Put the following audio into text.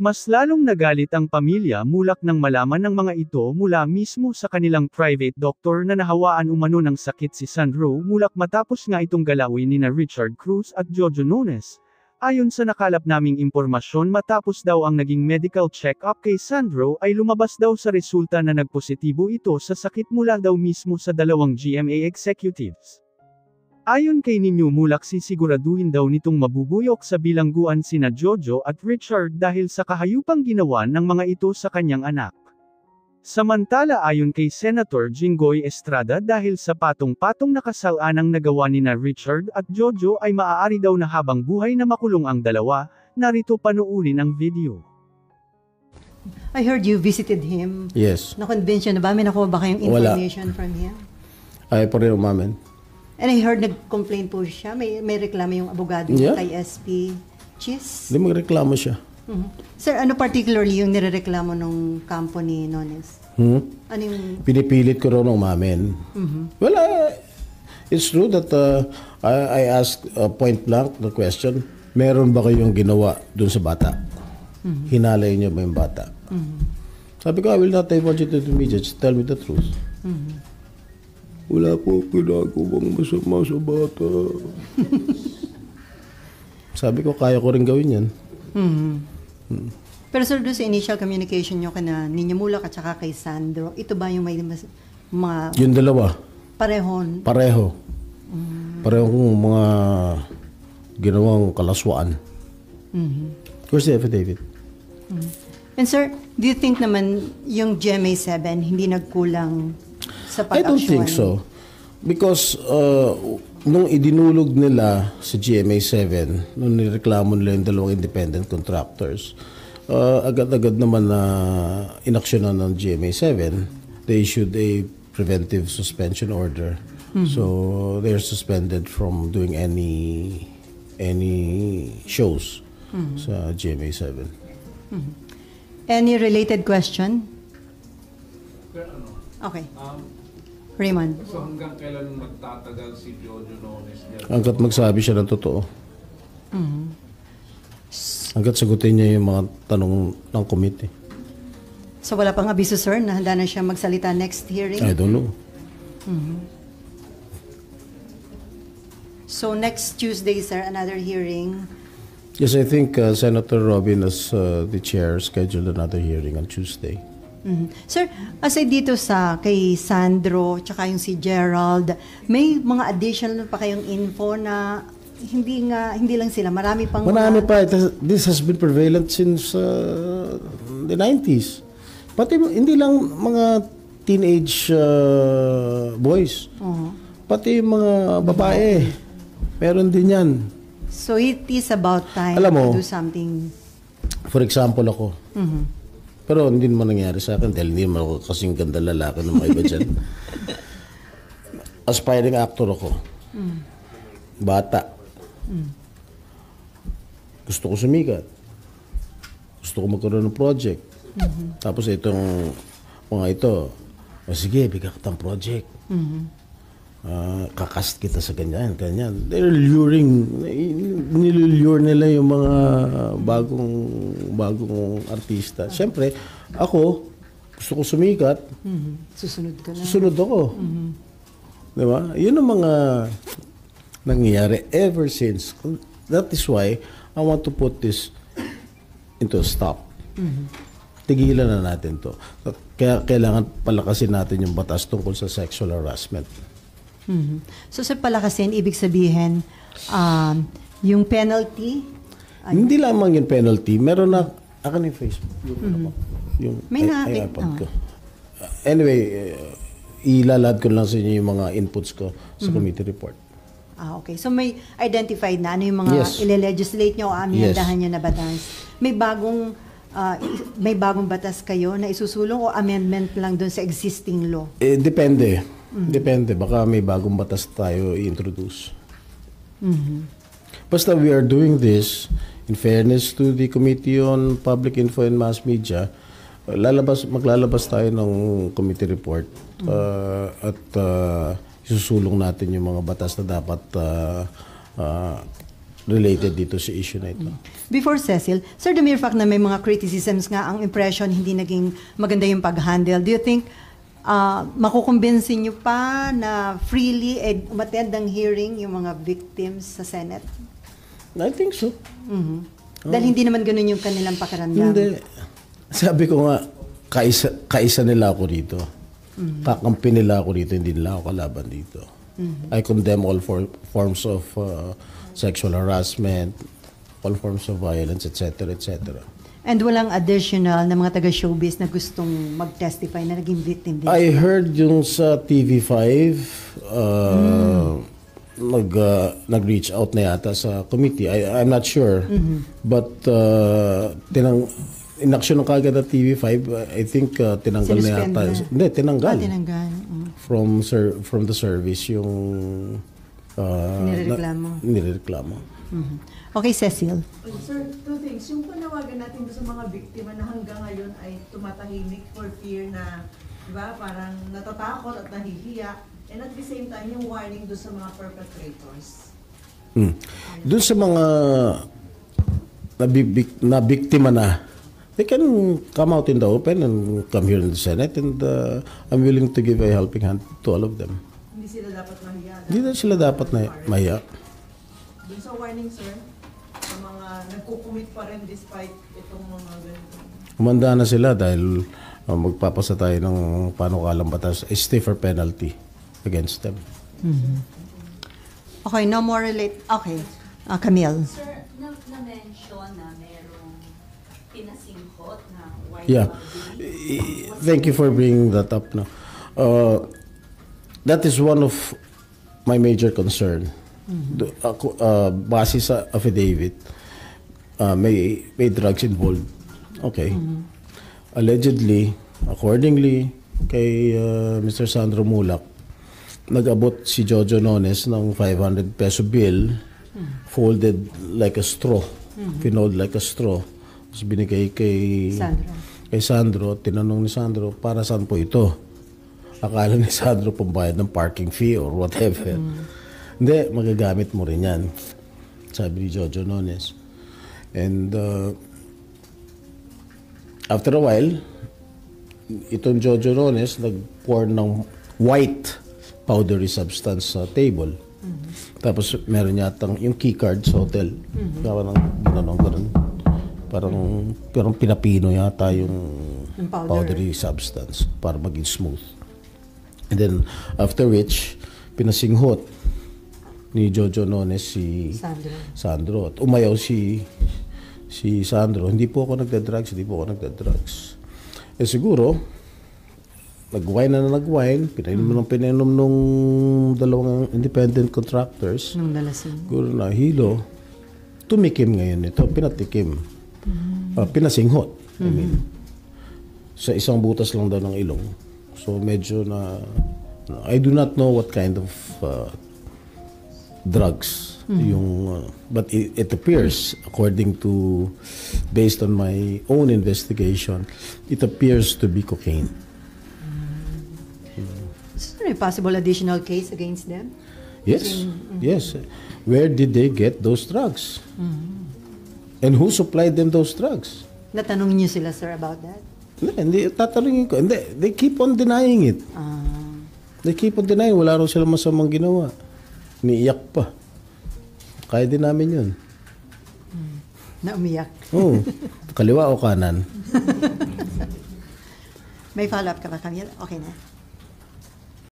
Mas lalong nagalit ang pamilya mulak nang malaman ng mga ito mula mismo sa kanilang private doctor na nahawaan umano ng sakit si Sandro mulak matapos nga itong galawin ni na Richard Cruz at Jojo Nunes. Ayon sa nakalap naming impormasyon matapos daw ang naging medical check-up kay Sandro ay lumabas daw sa resulta na nagpositibo ito sa sakit mula daw mismo sa dalawang GMA executives. Ayon kay Ninyo Mulak sisiguraduhin daw nitong mabubuyok sa bilangguan sina Jojo at Richard dahil sa kahayupang ginawa ng mga ito sa kanyang anak. Samantala ayon kay Senator Jinggoy Estrada dahil sa patong-patong na kasalanang nagawa ni na Richard at Jojo ay maaari daw na habang buhay na makulong ang dalawa, narito panuulin ang video. I heard you visited him. Yes. Na-convince na ba? May nakuha ba kayong Wala. information from him? Ay pa rin umamin. And I heard nag-complain po siya. May, may reklamo yung abogado Yeah. kay SP Chis. Hindi magreklamo siya. Mhm. Sir, ano particularly yung nirereklamo nung kampo ni Nones? Hmm? Ano yung... Pinipilit ko raw ng umamin. Well, uh, it's true that uh, I, I asked uh, point blank the question, meron ba kayong ginawa dun sa bata? Hinalay niyo ba yung bata? Sabi ko, I will not divulge it to the media. Just tell me the truth. Wala po ginagawang masama sa bata. Sabi ko, kaya ko rin gawin yan. Pero sir, doon sa initial communication nyo kana Ninya Mulak at saka kay Sandro, ito ba yung may mas, mga Yung dalawa, parehon? pareho. Parehong mga ginawang kalaswaan. Where's the affidavit? And sir, do you think naman yung GMA7 hindi nagkulang sa I don't think so. Because uh, nung idinulog nila sa GMA7, nung nireklamo nila yung dalawang independent contractors, uh, agad-agad naman na inaksyonan ng GMA7, they issued a preventive suspension order. So they're suspended from doing any any shows sa GMA7. Any related question? Okay. Raymond. So hanggang kailan magtatagal si Jojo Nones? Hanggat magsabi siya ng totoo. Hanggat sagutin niya yung mga tanong ng committee. So wala pang abiso sir na handa na siya magsalita next hearing? I don't know. So next Tuesday sir, another hearing. Yes, I think uh, Senator Robin as uh, the chair scheduled another hearing on Tuesday. Mhm. Sir, aside dito sa kay Sandro tsaka yung si Gerald, may mga additional pa kayong info na hindi nga hindi lang sila, marami pang Marami mga, pa. It has- This has been prevalent since uh, the 90s. Pati hindi lang mga teenage uh, boys. Oo. Pati yung mga babae. Meron din yan. So it is about time Alam mo, to do something. For example ako. Mhm. Pero hindi naman nangyari sa akin dahil hindi naman ako kasing ganda lalaki ng mga iba dyan. Aspiring actor ako. Bata. Gusto ko sumikat. Gusto ko magkaroon ng project. Tapos itong mga ito, o sige, bigyan kita ng project. Ah, kakast kita sa ganyan, ganyan. They're luring, nilulure nila yung mga bagong bagong artista. Siyempre, ako, gusto ko sumikat, Mhm. Susunod ka na. susunod ako. Di ba? Yun ang mga nangyayari ever since. That is why I want to put this into a stop. Tigilan na natin to. Kaya kailangan palakasin natin yung batas tungkol sa sexual harassment. Mhm. So sa palakasin, ibig sabihin, um, yung penalty, Hindi lamang yung penalty, meron na akin yung Facebook. Yung, ano yung May na- i- iPad ko. Uh, anyway, uh, ilalad ko lang sa inyo yung mga inputs ko sa committee report. Ah, okay. So may identified na ano yung mga Yes. ile-legislate nyo o amihandahan Yes. nyo na batas. May bagong i- may bagong batas kayo na isusulong o amendment lang doon sa existing law? Eh, depende. Depende. Baka may bagong batas tayo i-introduce. Basta we are doing this in fairness to the Committee on Public Info and Mass Media. Lalabas, maglalabas tayo ng committee report uh, at uh, isusulong natin yung mga batas na dapat uh, uh, related dito sa issue na ito. Before Cecil, Sir, the mere fact na may mga criticisms nga, ang impression hindi naging maganda yung pag-handle, do you think uh, makukumbinsin nyo pa na freely eh, umattend ng hearing yung mga victims sa Senate? I think so. Mhm. Dahil hindi naman ganun yung kanilang pakiramdam. Hindi. Sabi ko nga, kaisa, kaisa nila ako dito. Kakampi nila ako dito, hindi nila ako kalaban dito. I condemn all for, forms of uh, sexual harassment, all forms of violence, etc., etc. And walang additional na mga taga-showbiz na gustong mag-testify na naging victim din. I heard yung sa TV5, uh, nag, uh, nag-reach out na yata sa committee. I, I'm not sure. But uh, tinang, inaksyon ng kagad ng TV5, uh, I think uh, tinanggal na Sinuspend yata. na. Hindi, tinanggal. Ah, tinanggal. Mm. From, sir, from the service yung uh, Nirereklamo. na- nirereklamo. Mhm. Okay, Cecil. Oh, Sir, two things. Yung panawagan natin sa mga biktima na hanggang ngayon ay tumatahimik for fear na, di ba, parang natatakot at nahihiya. And at the same time, yung warning doon sa mga perpetrators. Hmm. Doon sa mga nabibik, na biktima na, they can come out in the open and come here in the Senate and uh, I'm willing to give a helping hand to all of them. Hindi sila dapat mahiya. Hindi sila dapat na. Doon sa warning, sir, sa mga nagkukumit pa rin despite itong mga ganito. Kumanda na sila dahil uh, magpapasa tayo ng panukalang batas, a stiffer penalty against them. Okay, no more relate. Okay. Ah, Camille. Sir, na- na-mention na merong pinasinghot na white Yeah. I- Thank you for bringing that up. No, uh, that is one of my major concern. Do- ako, uh, base sa affidavit, uh, may may drugs involved. Okay. Allegedly, accordingly kay uh, Mr. Sandro Mulak, nag-abot si Jojo Nones ng 500 peso bill folded like a straw. Pinold like a straw. Tapos binigay kay Sandro. kay Sandro, tinanong ni Sandro, para saan po ito? Akala ni Sandro pambayad ng parking fee or whatever. Hindi, magagamit mo rin yan. Sabi ni Jojo Nones. And uh, after a while, itong Jojo Nones nag-pour ng white powdery substance sa table. Tapos meron yatang yung key card sa hotel. Parang ginanong ganun. Parang, parang pinapino yata yung Yung powder. powdery substance para maging smooth. And then, after which, pinasinghot ni Jojo Nones si Sandro. Sandro. At umayaw si si Sandro, hindi po ako nagda-drugs, hindi po ako nagda-drugs. Eh siguro, nag-wine na na nag-wine, pinainom ng pinainom nung dalawang independent contractors, Nung dalasing. siguro na hilo, tumikim ngayon ito, pinatikim. Ah, pinasinghot. I mean, sa isang butas lang daw ng ilong. So medyo na, I do not know what kind of uh, drugs. Yung uh, but it, it appears according to based on my own investigation it appears to be cocaine. Is there a possible additional case against them? yes yes. Where did they get those drugs? And who supplied them those drugs? Natanong niyo sila, sir, about that? hindi, hindi tatanungin ko. Hindi they keep on denying it. Ah. they keep on denying. Wala raw silang masamang ginawa niiyak pa kaya din namin yun na umiyak. Oo. kaliwa o kanan May follow-up ka ba, Camille? Okay na.